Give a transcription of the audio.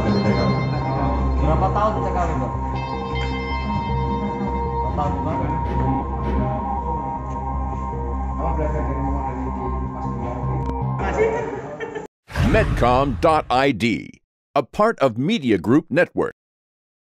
tahun di berapa tahun di Medcom.id, a part of Media Group Network.